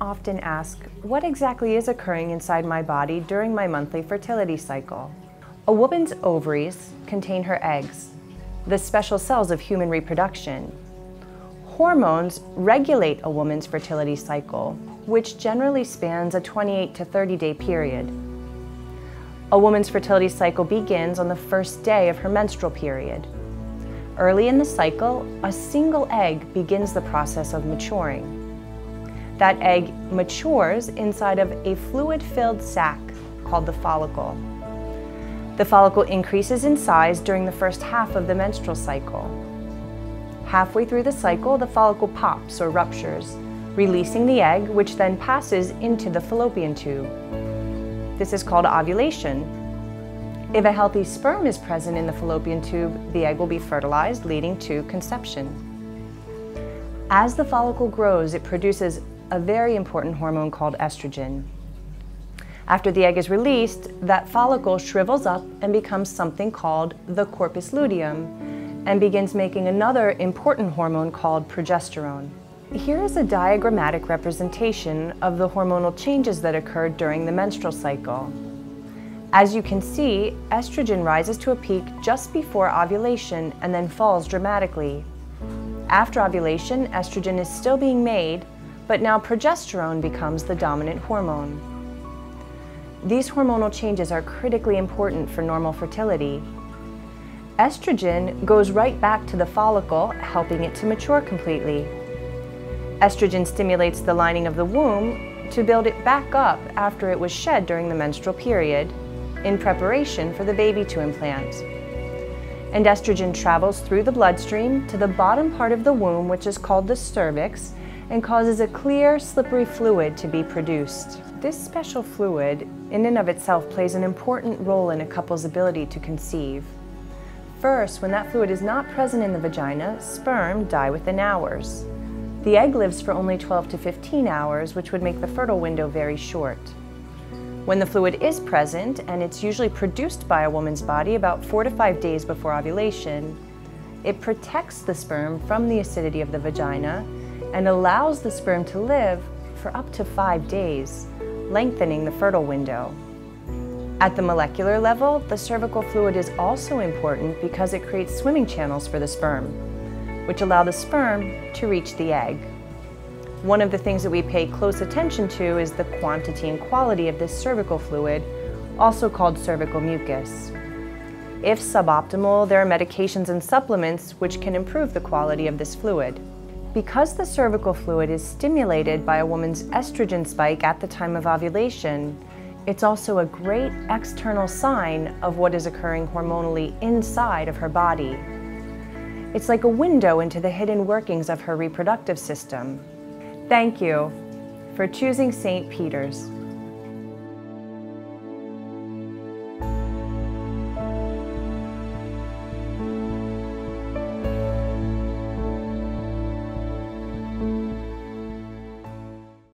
often ask, what exactly is occurring inside my body during my monthly fertility cycle? A woman's ovaries contain her eggs, the special cells of human reproduction. Hormones regulate a woman's fertility cycle, which generally spans a 28 to 30 day period. A woman's fertility cycle begins on the first day of her menstrual period. Early in the cycle, a single egg begins the process of maturing. That egg matures inside of a fluid-filled sac called the follicle. The follicle increases in size during the first half of the menstrual cycle. Halfway through the cycle, the follicle pops or ruptures, releasing the egg, which then passes into the fallopian tube. This is called ovulation. If a healthy sperm is present in the fallopian tube, the egg will be fertilized, leading to conception. As the follicle grows, it produces a very important hormone called estrogen. After the egg is released, that follicle shrivels up and becomes something called the corpus luteum and begins making another important hormone called progesterone. Here is a diagrammatic representation of the hormonal changes that occur during the menstrual cycle. As you can see, estrogen rises to a peak just before ovulation and then falls dramatically. After ovulation, estrogen is still being made, but now progesterone becomes the dominant hormone. These hormonal changes are critically important for normal fertility. Estrogen goes right back to the follicle, helping it to mature completely. Estrogen stimulates the lining of the womb to build it back up after it was shed during the menstrual period, in preparation for the baby to implant. And estrogen travels through the bloodstream to the bottom part of the womb, which is called the cervix, and causes a clear, slippery fluid to be produced. This special fluid, in and of itself, plays an important role in a couple's ability to conceive. First, when that fluid is not present in the vagina, sperm die within hours. The egg lives for only 12 to 15 hours, which would make the fertile window very short. When the fluid is present, and it's usually produced by a woman's body about four to five days before ovulation, it protects the sperm from the acidity of the vagina and allows the sperm to live for up to five days lengthening the fertile window. At the molecular level, the cervical fluid is also important because it creates swimming channels for the sperm, which allow the sperm to reach the egg. One of the things that we pay close attention to is the quantity and quality of this cervical fluid, also called cervical mucus. If suboptimal, there are medications and supplements which can improve the quality of this fluid. Because the cervical fluid is stimulated by a woman's estrogen spike at the time of ovulation, it's also a great external sign of what is occurring hormonally inside of her body. It's like a window into the hidden workings of her reproductive system. Thank you for choosing St. Peter's.